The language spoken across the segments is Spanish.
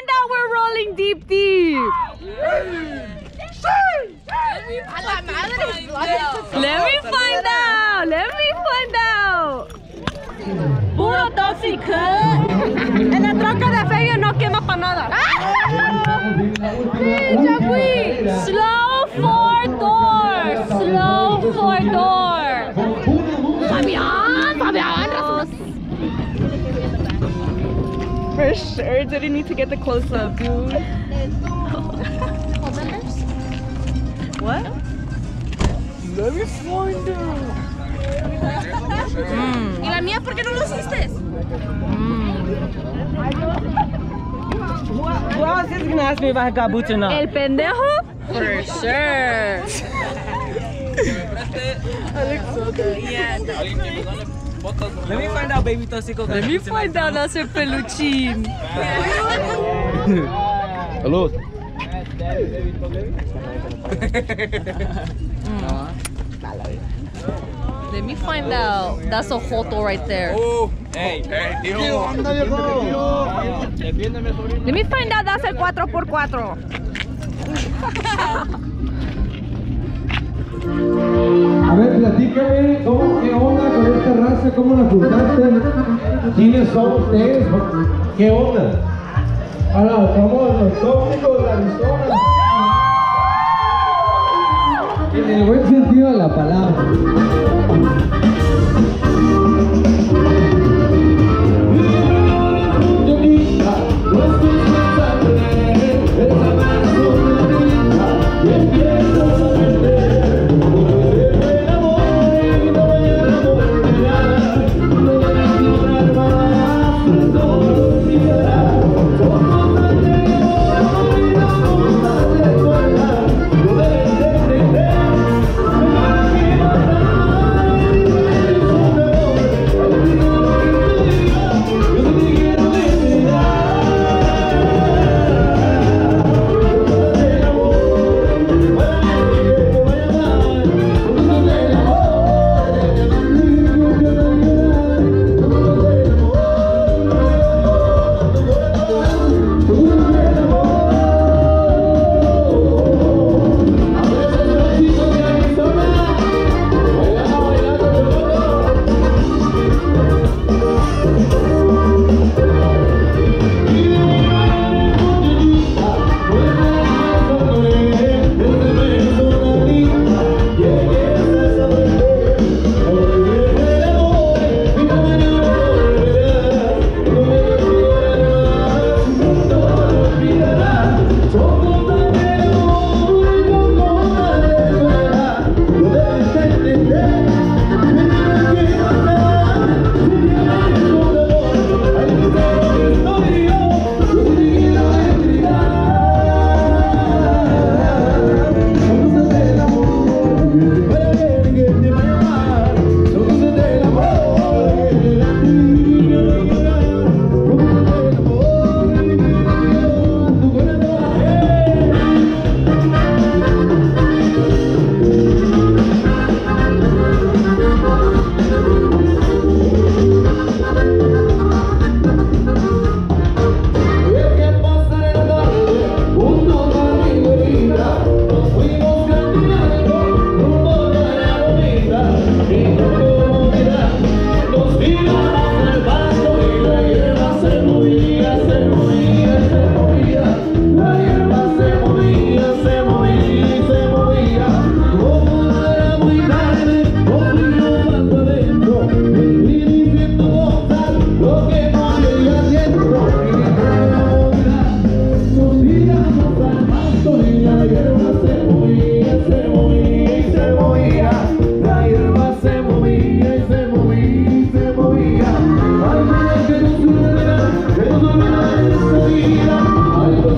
find out we're rolling deep deep. Let me find out. Let me find out. Puro tóxico. En la troca de feria no quema para nada. Slow four door. Slow four door. For sure, didn't need to get the close up, dude. What? Let me find out. Hmm. ¿Y la mía por qué no lo hiciste? Hmm. Who else is gonna ask me if I got boots or not? El pendejo? For sure. Let me find out, baby Tosico. Let me find out hace peluchín. Salud. Let me find out. That's a joto right there. Hey, hey, Let me find out that's el 4x4. A ver, platícame, ¿cómo, ¿qué onda con esta raza? ¿Cómo la juntaste? ¿Quiénes son ustedes? ¿Qué onda? Ahora, somos los tóxicos de Arizona. En el buen sentido de la palabra.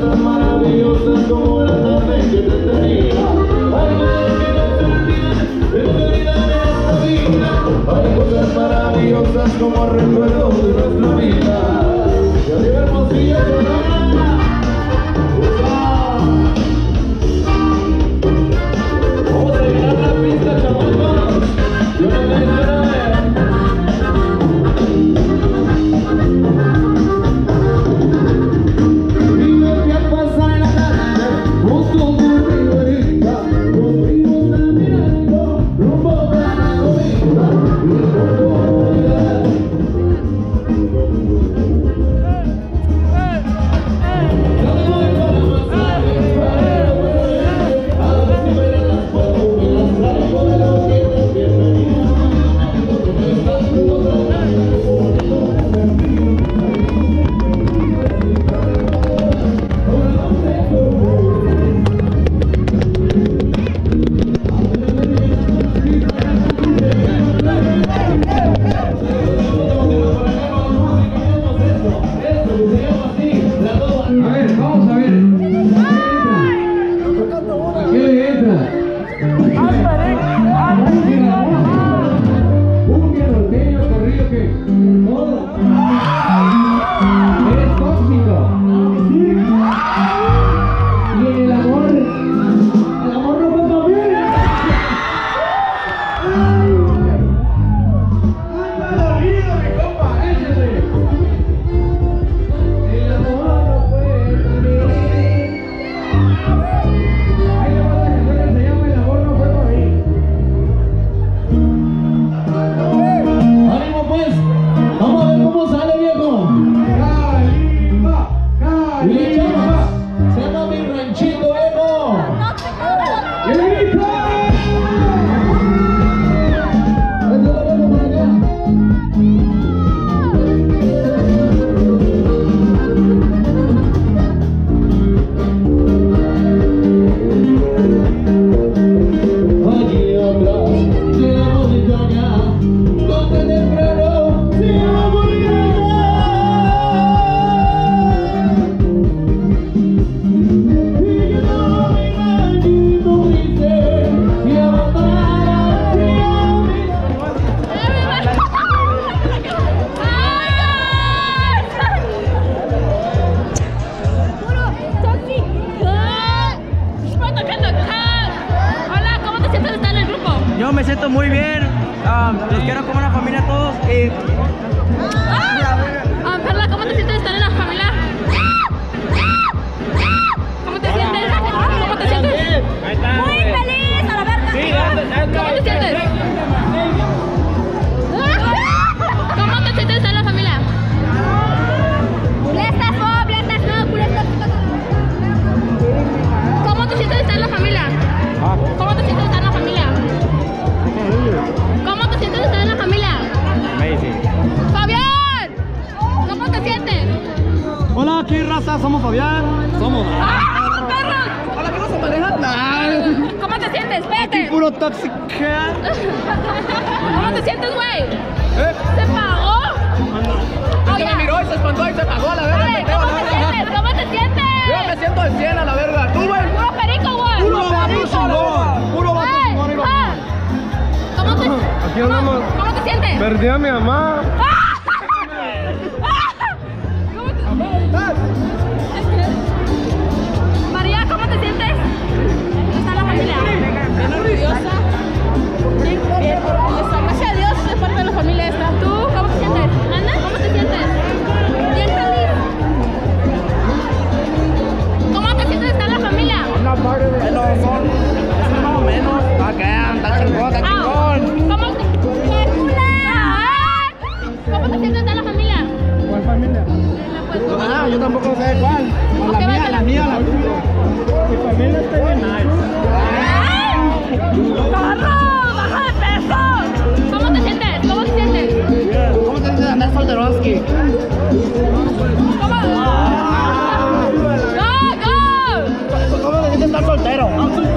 tan maravillosas como la tarde que te tenía. Hay cosas que no se olvidan, de la vida de esta vida. Hay cosas maravillosas como recuerdos de nuestra vida. puro tóxica. ¿Cómo te sientes, güey? ¿Eh? ¿Se pagó? No, se oh, me miró y se espantó y se pagó, la verga. Dale, ¿Cómo te sientes? ¿Cómo te sientes? Yo me siento al 100 la verga. ¿Tú, güey? Puro perico, güey. Puro vato chingón. Puro vato chingón, ah. ¿Cómo te sientes? Aquí andamos. ¿Cómo te sientes? Perdí a mi mamá. Ah. 好，注。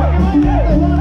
Yeah.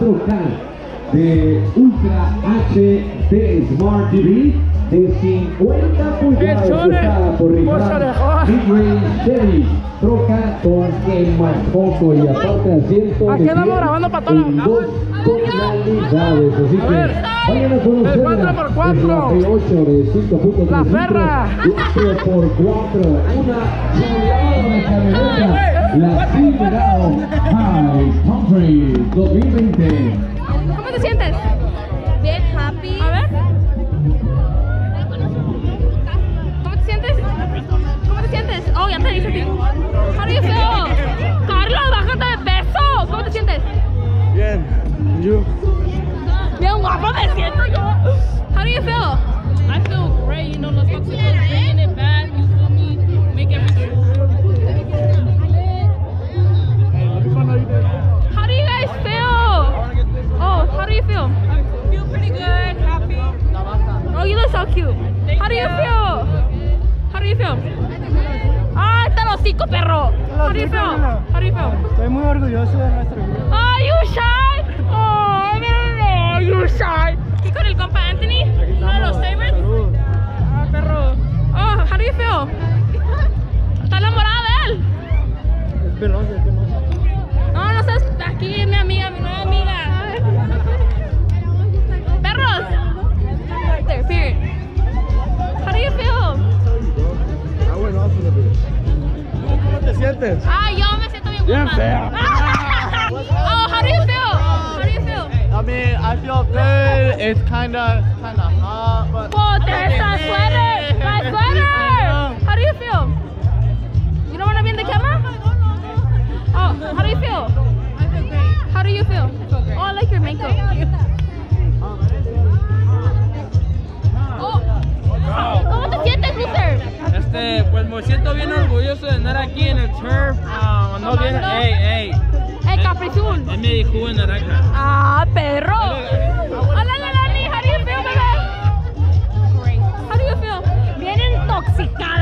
4K de Ultra HD Smart TV de 50 pulgadas por. Troca con el más poco y aparte asiento Aquí andamos grabando pa' toda la- en dos tonalidades. Así que ver, vayan a el cuatro por cuatro. Es la P8 de 5.3 La litros, perra. 4x4, una chulada de camioneta, la Silverado High Country 2020. ¿Cómo te sientes? You. Bien guapo me siento yo. How do you feel? I feel great, you know, los tóxicos bringing it back, you feel me, make everything How do you guys feel? Oh, how do you feel? I feel pretty good, happy. Oh, you look so cute. How do you feel? How do you feel? Ah, está el hocico, perro. How do you feel? How do you feel? Estoy muy orgulloso de nuestro grupo. Oh, you shy? Oh, no, no, you shy. ¿Y con el compa Anthony? Uno de los favorites. Ah, perro. Oh, how do you feel? Está enamorada de él. Es penoso, es penoso. No, no seas aquí, es mi amiga, mi nueva amiga. Perros. There, period. How do you feel? Ah, bueno, ¿Cómo te sientes? Ah, yo me siento bien Bien fea. I mean, I feel good. It's kind of, kind of hot, but. Oh, there's a sweater. My sweater. How do you feel? You don't want to be in the camera? Oh, how do you feel? I feel great. How do you feel? I feel great. Oh, I like your makeup. Oh, ¿cómo te sientes, loser? Este, pues me siento bien orgulloso de andar aquí en el turf. Ah, no bien, ey, ey. Caprizul. Naranja. Ah, perro. Hola, Lani. How do you feel, bebé? Great. How do you feel? Bien intoxicada.